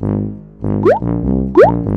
you